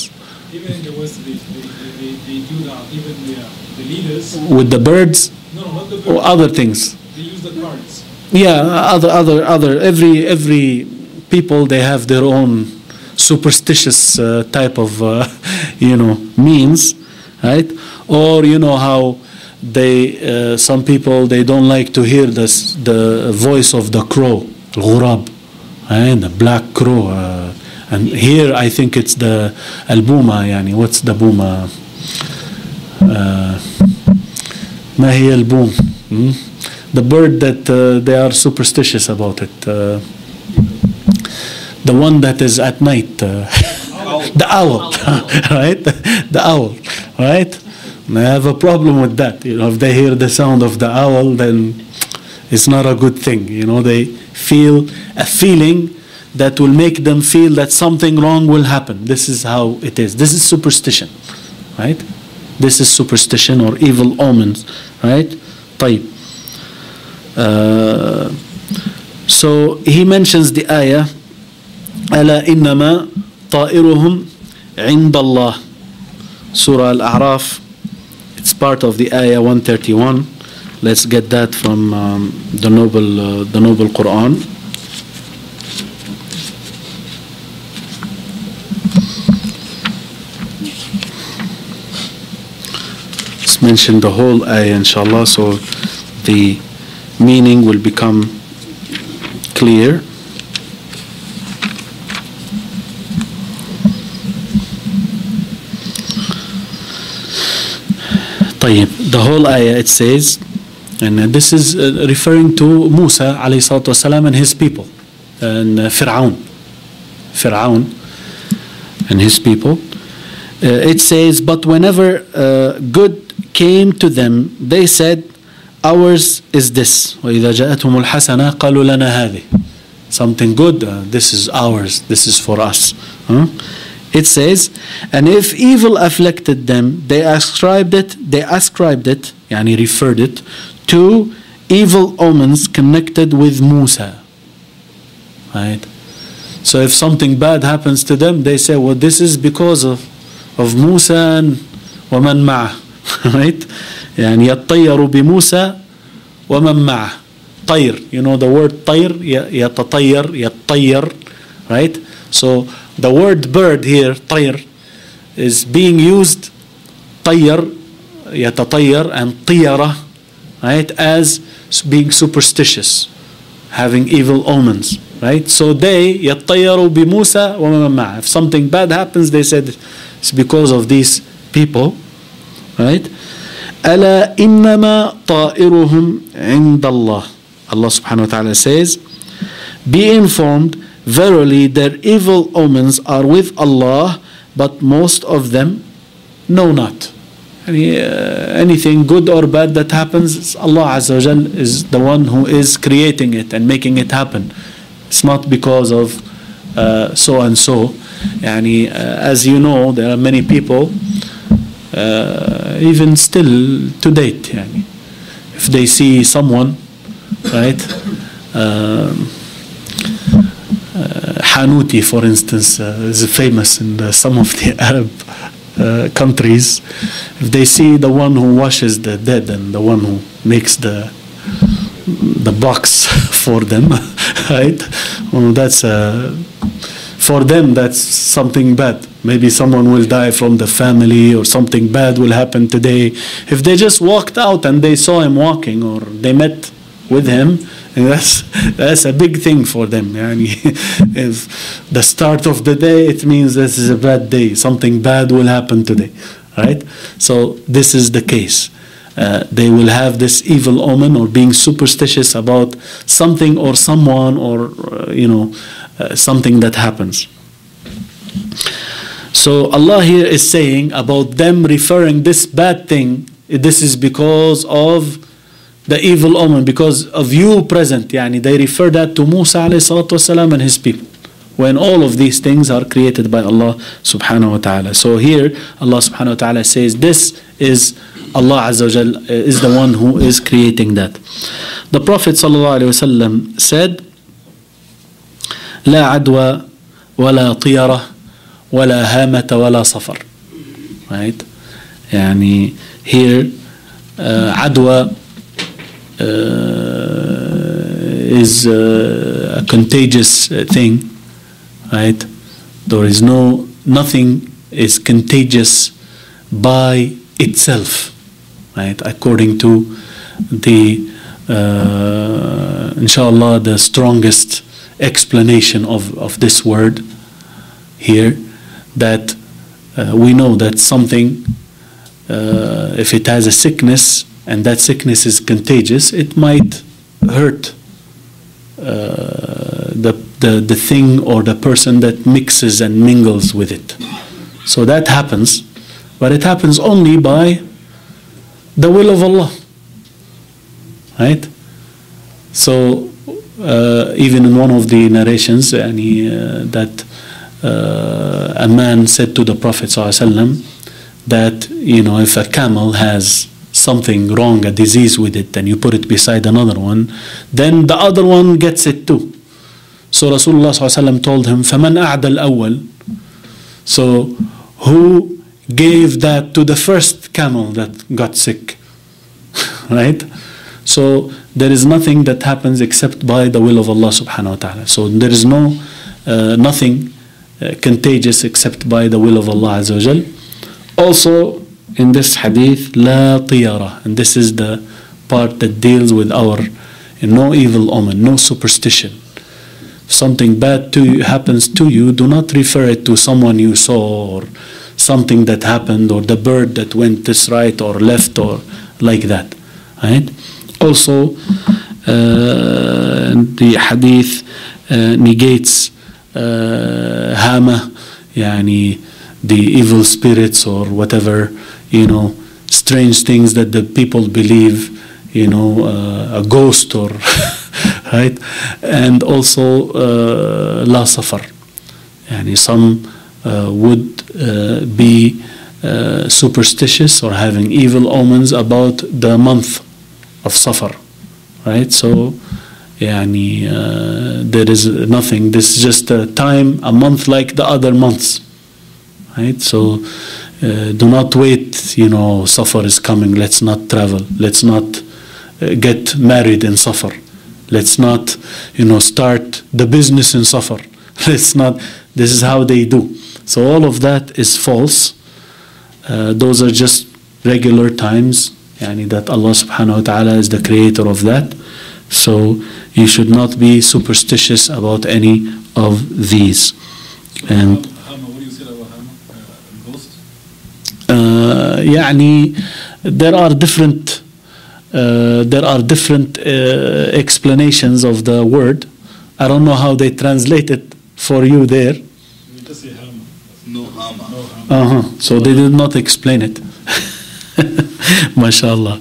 With the birds no, no, not the or birds, other things. they use the cards. Yeah, other, other, other. Every, every people they have their own superstitious uh, type of, uh, you know, means, right? Or you know how they, uh, some people they don't like to hear this, the voice of the crow, الغراب, right? The black crow. Uh, and here I think it's the البومة يعني what's the بومة? Uh, Nahiel Boom, hmm? the bird that uh, they are superstitious about it. Uh, the one that is at night, uh, the owl, right? the owl, right? they I have a problem with that. You know, if they hear the sound of the owl, then it's not a good thing. You know, they feel a feeling that will make them feel that something wrong will happen. This is how it is. This is superstition, right? This is superstition or evil omens, right? طيب. Uh, so he mentions the ayah ألا إنما طائرهم عند الله Surah Al-A'raf it's part of the ayah 131 let's get that from um, the noble uh, the noble Quran let's mention the whole ayah inshallah so the meaning will become clear طيب the whole ayah it says and uh, this is uh, referring to Musa عليه الصلاة والسلام and his people and uh, Fir'aun Fir'aun and his people uh, it says but whenever uh, good came to them they said ours is this وإذا جاءتهم الحسنة قالوا لنا هذه something good uh, this is ours this is for us huh? it says, and if evil afflicted them, they ascribed it, they ascribed it, yani referred it, to evil omens connected with Musa. Right? So if something bad happens to them, they say, well, this is because of, of Musa and ومن معه. Right? يعني يطير بموسى ومن معه. طير. You know the word طير? ي- يتطير, يطير. Right? So the word bird here, طير, is being used طير, يتطير and طيرة, right? As being superstitious, having evil omens, right? So they يطيروا بموسى ومن معه. If something bad happens, they said it's because of these people, Right? Ala innama ta'iruhum indallah. Allah subhanahu wa ta'ala says, Be informed, verily their evil omens are with Allah, but most of them know not. Any, uh, anything good or bad that happens, Allah Azza wa Jal is the one who is creating it and making it happen. It's not because of uh, so and so. Yani, uh, as you know, there are many people even still to date, yani, if they see someone, right? Um, uh, Hanuti, for instance, uh, is famous in some of the Arab uh, countries. If they see the one who washes the dead and the one who makes the the box for them, right? Well, that's uh, for them. That's something bad. Maybe someone will die from the family, or something bad will happen today. If they just walked out and they saw him walking, or they met with him, and that's that's a big thing for them. If the start of the day, it means this is a bad day. Something bad will happen today, right? So this is the case. Uh, they will have this evil omen or being superstitious about something or someone or uh, you know uh, something that happens. So Allah here is saying about them referring this bad thing. This is because of the evil omen because of you present يعني they refer that to Musa عليه الصلاة والسلام and his people when all of these things are created by Allah subhanahu wa ta'ala so here Allah subhanahu wa ta'ala says this is Allah Azza wa Jal uh, is the one who is creating that the Prophet sallallahu alayhi wasallam said لا عدوى ولا طيرة ولا هامة ولا صفر right يعني here uh, عدوى uh, is uh, a contagious uh, thing, right? There is no nothing is contagious by itself, right? According to the uh, inshallah the strongest explanation of, of this word here that uh, we know that something uh, if it has a sickness and that sickness is contagious, it might hurt uh, the, the, the thing or the person that mixes and mingles with it. So that happens, but it happens only by the will of Allah. Right? So, even in one of the narrations, yani, uh, that uh, a man said to the Prophet ﷺ that, you know, if a camel has something wrong, a disease with it, and you put it beside another one, then the other one gets it too. So Rasulullah ﷺ told him, فَمَنْ أَعْدَى الْأَوَّلِ So who gave that to the first camel that got sick? right? So there is nothing that happens except by the will of Allah subhanahu wa ta'ala. So there is no uh, nothing uh, contagious except by the will of Allah Azza wa. Also in this hadith, la tiyara, and this is the part that deals with our no evil omen, no superstition. If something bad to you happens to you, do not refer it to someone you saw or something that happened or the bird that went this right or left or like that. Right? Also, uh, the hadith uh, negates uh, hama, yani the evil spirits or whatever, you know, strange things that the people believe, you know, a ghost or, right? And also la safar, yani some would be superstitious or having evil omens about the month of Safar, right? So, yani, uh, there is nothing. This is just a time, a month like the other months, right? So, uh, do not wait. You know, Safar is coming. Let's not travel. Let's not uh, get married in Safar. Let's not, you know, start the business in Safar. Let's not. This is how they do. So all of that is false. Uh, those are just regular times Yani that Allah subhanahu wa ta'ala is the creator of that. So you should not be superstitious about any of these. And Hama, what do you say about Hama? Uh, ghost? uh, يعني there are different uh, there are different uh, explanations of the word. I don't know how they translate it for you there. You just say Hama. No Hama. No Hama. Uh-huh. So they did not explain it. MashaAllah.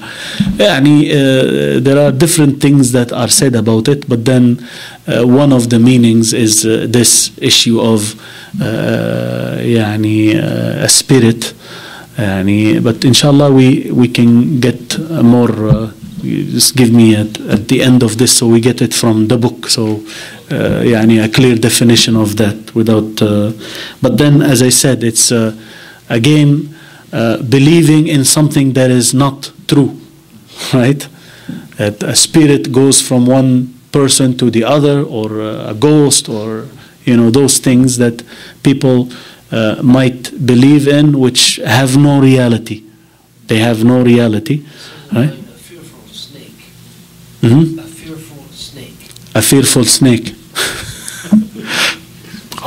يعني, uh, there are different things that are said about it, but then uh, one of the meanings is uh, this issue of uh, يعني, uh, a spirit. يعني, but inshallah we, we can get a more uh, you just give me at, at the end of this so we get it from the book so uh, يعني, a clear definition of that without uh, but then as I said it's uh, again uh, believing in something that is not true right that a spirit goes from one person to the other or uh, a ghost or you know those things that people uh, might believe in which have no reality they have no reality right A fearful snake. Mhm. A fearful snake. a fearful snake.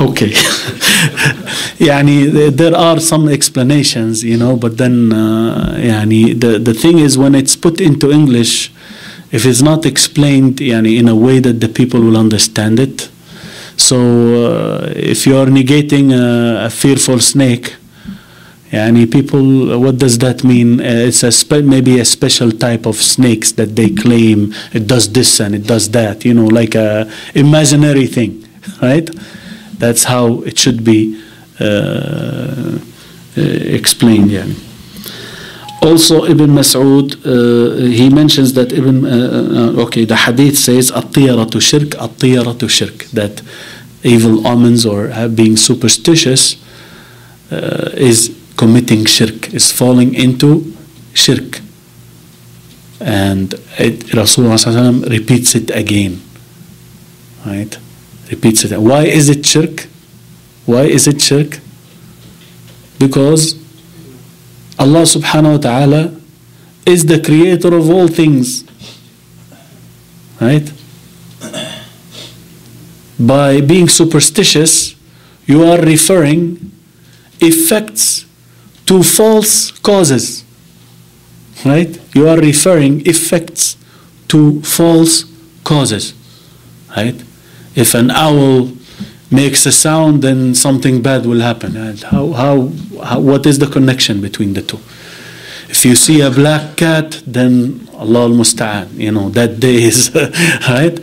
okay. يعني there are some explanations, you know, but then uh, يعني the the thing is when it's put into English, if it's not explained يعني in a way that the people will understand it. So uh, if you are negating a, a fearful snake, يعني people, what does that mean? Uh, it's a spe- maybe a special type of snakes that they claim it does this and it does that, you know, like a imaginary thing, right? That's how it should be uh, uh, Uh, uh, Explain, yeah. Also, Ibn Mas'ud, uh, he mentions that Ibn, okay, the hadith says, At-tiyaratu shirk, at-tiyaratu shirk, that evil omens or being superstitious is committing shirk, is falling into shirk. And it, Rasulullah repeats it again. Right? Repeats it. Why is it shirk? Why is it shirk? Because Allah subhanahu wa ta'ala is the creator of all things. Right? By being superstitious, you are referring effects to false causes. Right? You are referring effects to false causes. Right? If an owl makes a sound, then something bad will happen. And how, how, how, what is the connection between the two? If you see a black cat, then Allah al Musta'an, you know, that day is, right?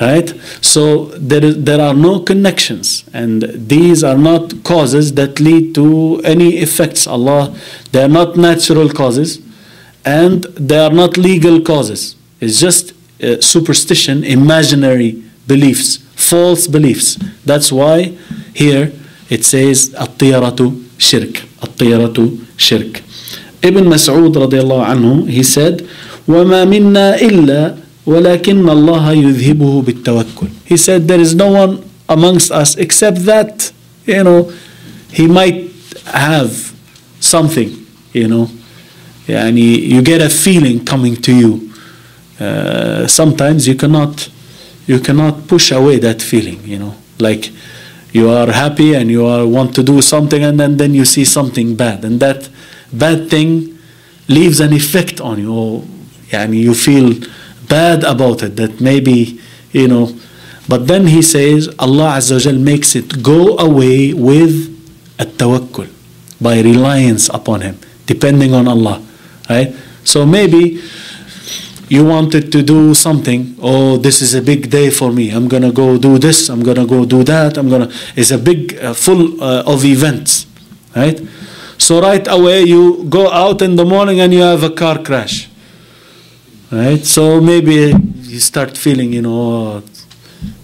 Right? So there, is, there are no connections, and these are not causes that lead to any effects. Allah, they are not natural causes, and they are not legal causes. It's just uh, superstition, imaginary beliefs, false beliefs. That's why here it says at-tiyaratu shirk. At-tiyaratu shirk. Ibn Mas'ud radiallahu anhu, he said, وَمَا مِنَّا إِلَّا وَلَكِنَّ اللَّهَ يُذْهِبُهُ بِالتَّوَكُّلِ He said, there is no one amongst us except that, you know, he might have something, you know. Yani you get a feeling coming to you. Uh, sometimes you cannot you cannot push away that feeling you know. Like you are happy and you are want to do something and then, then you see something bad. And that bad thing leaves an effect on you. Yani you feel bad about it that maybe you know. But then he says Allah Azza wa makes it go away with at-tawakkul by reliance upon him depending on Allah right? So maybe you wanted to do something. Oh, this is a big day for me. I'm gonna go do this. I'm gonna go do that. I'm gonna. It's a big, uh, full uh, of events, right? So right away you go out in the morning and you have a car crash, right? So maybe you start feeling, you know,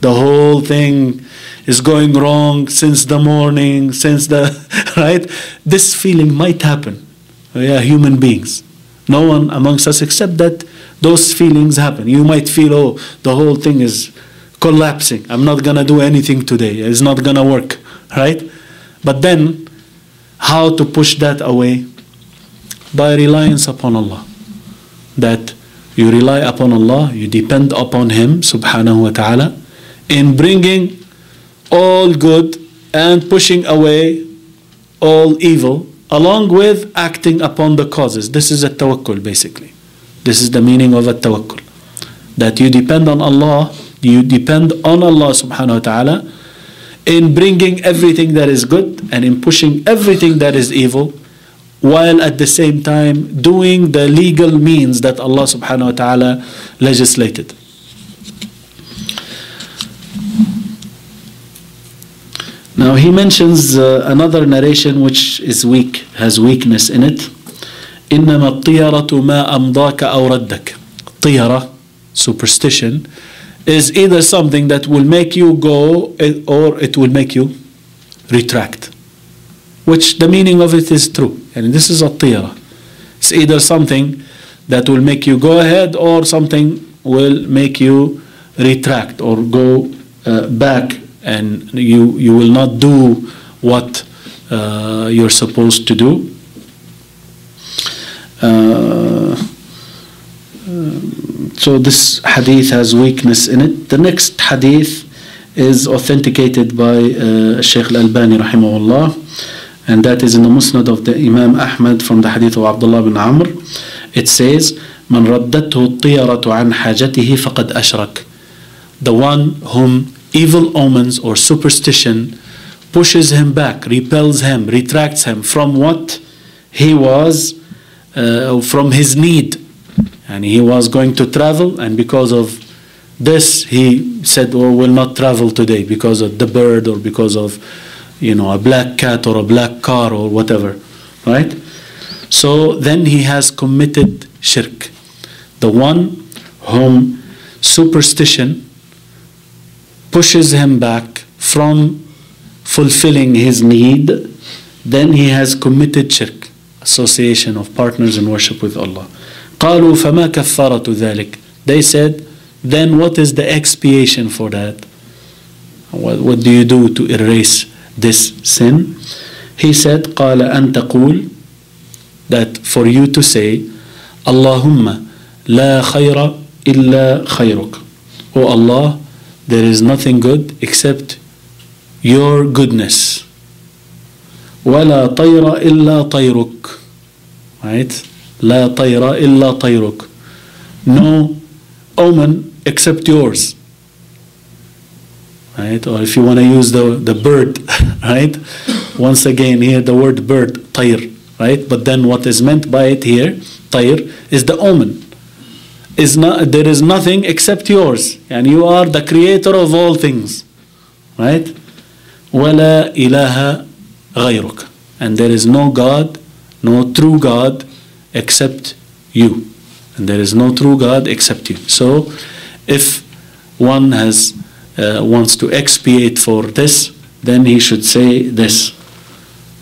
the whole thing is going wrong since the morning, since the right. This feeling might happen. We are human beings. No one amongst us except that those feelings happen. You might feel, oh, the whole thing is collapsing. I'm not gonna do anything today. It's not gonna work, right? But then, how to push that away? By reliance upon Allah. That you rely upon Allah, you depend upon Him, subhanahu wa ta'ala, in bringing all good and pushing away all evil, along with acting upon the causes. This is a tawakkul basically. This is the meaning of a tawakkul. That you depend on Allah, you depend on Allah subhanahu wa ta'ala in bringing everything that is good and in pushing everything that is evil while at the same time doing the legal means that Allah subhanahu wa ta'ala legislated. Now he mentions uh, another narration which is weak, has weakness in it. إنما الطيرة ما أمضاك أو ردك. طيرة, superstition, is either something that will make you go eh, or it will make you retract. Which the meaning of it is true. And this is a طيرة. It's either something that will make you go ahead or something will make you retract or go uh, back and you you will not do what uh, you're supposed to do. Uh, um, so this hadith has weakness in it. The next hadith is authenticated by uh, Sheikh Al-Albani rahimahullah and that is in the Musnad of the Imam Ahmad from the hadith of Abdullah bin Amr. It says, من ردته الطيرة عن حاجته فقد أشرك. The one whom evil omens or superstition pushes him back, repels him, retracts him from what he was, uh, from his need. And he was going to travel, and because of this, he said, Oh, will not travel today because of the bird or because of, you know, a black cat or a black car or whatever. Right? So then he has committed shirk. The one whom superstition pushes him back from fulfilling his need, then he has committed shirk, association of partners in worship with Allah. قالوا فما كفارة ذلك They said, then what is the expiation for that? What, what do you do to erase this sin? He said, قال أن تقول that for you to say, اللهم لا خير إلا خيرك. O Allah, there is nothing good except your goodness. ولا طير إلا طيرك. Right? لا طير إلا طيرك. No omen except yours. Right? Or if you want to use the, the bird, right? Once again, here the word bird, طير, right? But then what is meant by it here, طير, is the omen. Is not, there is nothing except yours. And you are the creator of all things. Right? ولا إله غيرك. And there is no God, no true God except you. And there is no true God except you. So if one has uh, wants to expiate for this, then he should say this.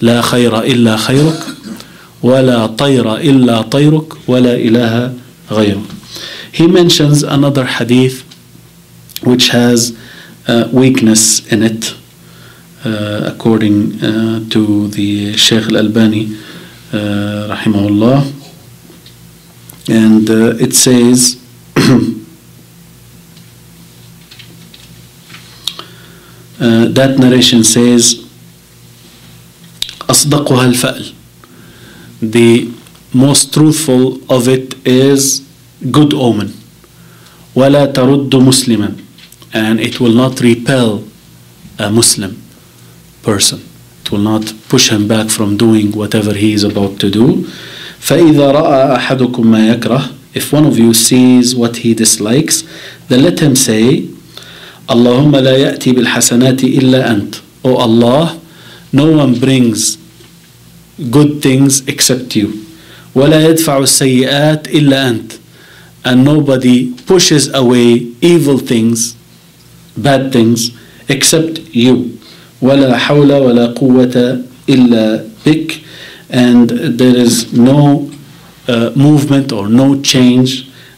لا خير إلا خيرك ولا طير إلا طيرك ولا إله غيرك. He mentions another hadith which has uh, weakness in it, uh, according uh, to the Sheikh Al Albani, uh, rahimahullah. And uh, it says, uh, that narration says, أصدقها الفأل. The most truthful of it is good omen. ولا ترد مسلما. And it will not repel a Muslim person. It will not push him back from doing whatever he is about to do. فإذا رأى أحدكم ما يكره if one of you sees what he dislikes, then let him say, اللهم لا يأتي بالحسنات إلا أنت. O Allah, no one brings good things except you. ولا يدفع السيئات إلا أنت. And nobody pushes away evil things, bad things, except you. ولا حول ولا قوة إلا بك. And there is no uh, movement or no change,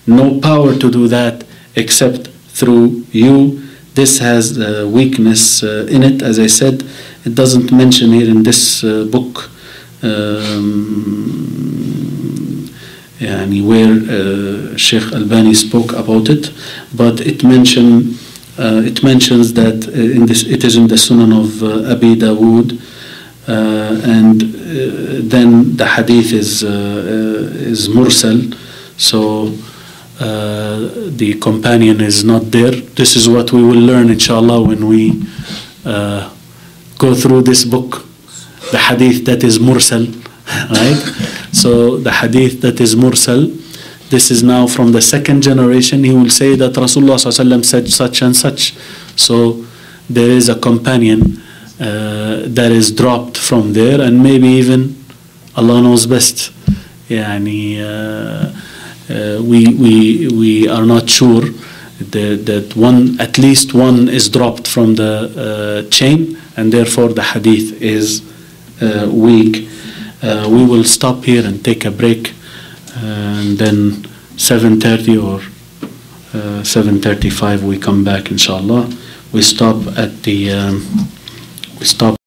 no power to do that except through you. This has uh, weakness uh, in it, as I said. It doesn't mention here in this uh, book um, يعني where uh, Sheikh Albani spoke about it, but it mention uh, it mentions that uh, this it is in the Sunan of uh, Abi Dawood, uh, and uh, then the hadith is uh, uh, is mursal, so uh, the companion is not there. This is what we will learn, inshallah, when we uh, go through this book, the hadith that is mursal, right? So the hadith that is mursal, this is now from the second generation, he will say that Rasulullah said such and such. So there is a companion uh, that is dropped from there, and maybe even Allah knows best. Yani, uh, uh, we, we, we are not sure that, that one, at least one is dropped from the uh, chain, and therefore the hadith is uh, weak. Uh, we will stop here and take a break and then 7:30 or uh, 7:35 we come back, inshallah. We stop at the um, we stop.